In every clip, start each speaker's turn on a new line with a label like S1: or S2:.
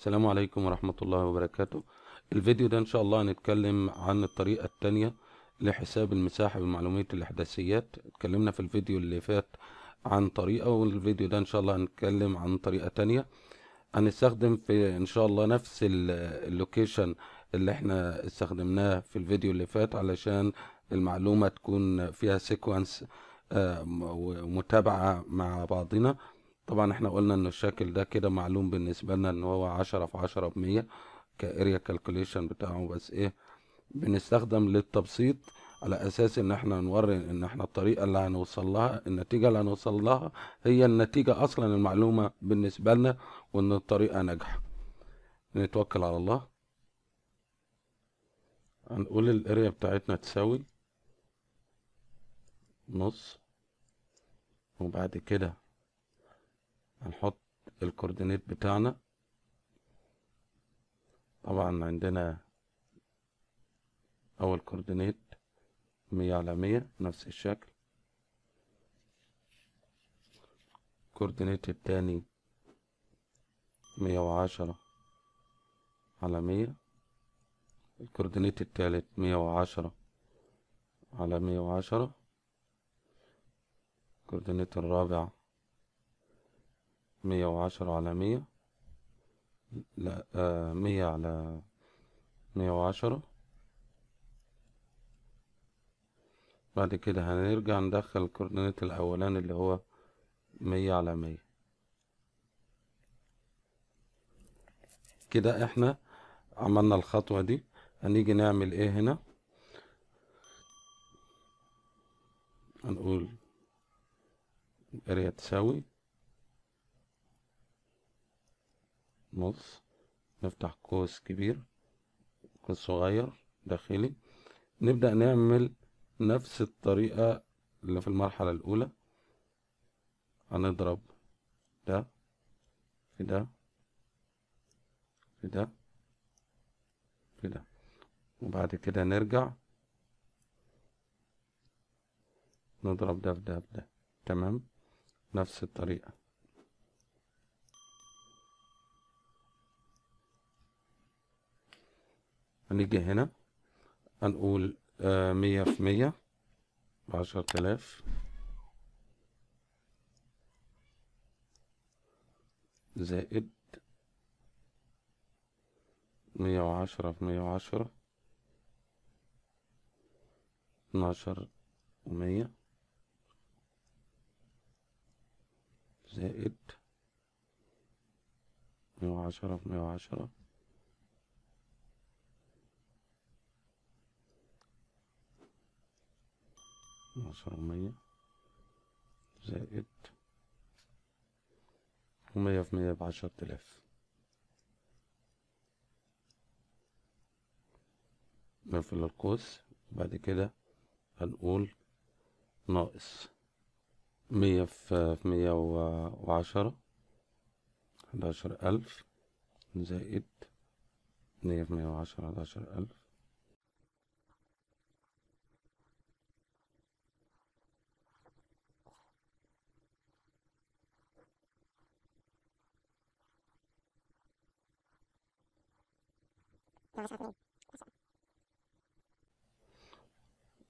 S1: السلام عليكم ورحمة الله وبركاته. الفيديو ده إن شاء الله هنتكلم عن الطريقة التانية لحساب المساحة بمعلومية الإحداثيات. اتكلمنا في الفيديو اللي فات عن طريقة والفيديو ده إن شاء الله هنتكلم عن طريقة تانية. هنستخدم في إن شاء الله نفس ال- ال location اللي إحنا استخدمناه في الفيديو اللي فات علشان المعلومة تكون فيها sequence ومتابعة مع بعضنا. طبعا إحنا قلنا إن الشكل ده كده معلوم بالنسبة لنا إن هو عشرة في عشرة بمية كأريا كالكوليشن بتاعه بس إيه بنستخدم للتبسيط على أساس إن إحنا نوري إن إحنا الطريقة اللي هنوصل لها النتيجة اللي هنوصل لها هي النتيجة أصلا المعلومة بالنسبة لنا وإن الطريقة ناجحة. نتوكل على الله. هنقول الأريا بتاعتنا تساوي نص وبعد كده هنحط ال coordinate بتاعنا. طبعا عندنا أول coordinate مية على مية نفس الشكل. ال coordinate التاني مية وعشرة على مية. ال coordinate التالت مية وعشرة على مية وعشرة. ال coordinate الرابع مية وعشرة على مية. لا آه مية على مية وعشرة. بعد كده هنرجع ندخل ال coordinate الأولاني اللي هو مية على مية. كده إحنا عملنا الخطوة دي. هنيجي نعمل إيه هنا؟ هنقول الاريا تساوي. نص نفتح قوس كبير قوس صغير داخلي. نبدأ نعمل نفس الطريقة اللي في المرحلة الأولى. هنضرب ده في ده في ده في ده. وبعد كده نرجع. نضرب ده في ده في ده. تمام؟ نفس الطريقة. هنيجي هنا هنقول آه مية في مية بعشرة آلاف زائد مية وعشرة في مية وعشرة اتناشر ومية. زائد مية وعشرة في مية وعشرة. اتناشر ومية زائد ومية في مية بعشرة آلاف. نقفل القوس. بعد كده هنقول ناقص مية في مية وعشرة. حداشر ألف. زائد مية في مية وعشرة حداشر ألف.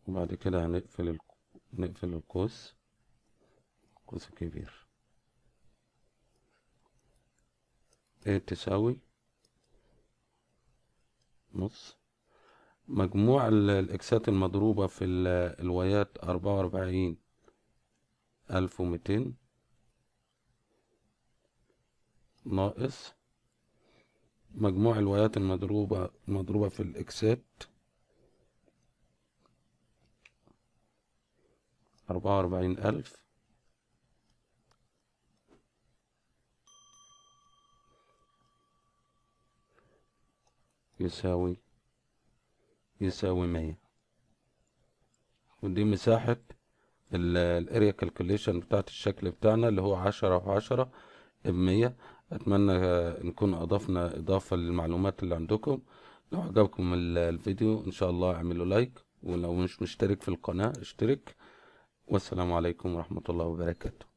S1: وبعد كده هنقفل ال... نقفل القوس. القوس الكبير. إيه تساوي؟ نص. مجموع ال- الإكسات المضروبة في ال- الوايات أربعة وأربعين ألف ومتين ناقص مجموع الوايات المضروبة المضروبة في الإكسات. أربعة وأربعين ألف. يساوي يساوي مية. ودي مساحة ال area calculation بتاعت الشكل بتاعنا اللي هو عشرة في عشرة بمية. أتمنى نكون أضفنا إضافة للمعلومات اللي عندكم. لو عجبكم ال- الفيديو إن شاء الله اعملوا like ولو مش مشترك في القناة اشترك. والسلام عليكم ورحمة الله وبركاته.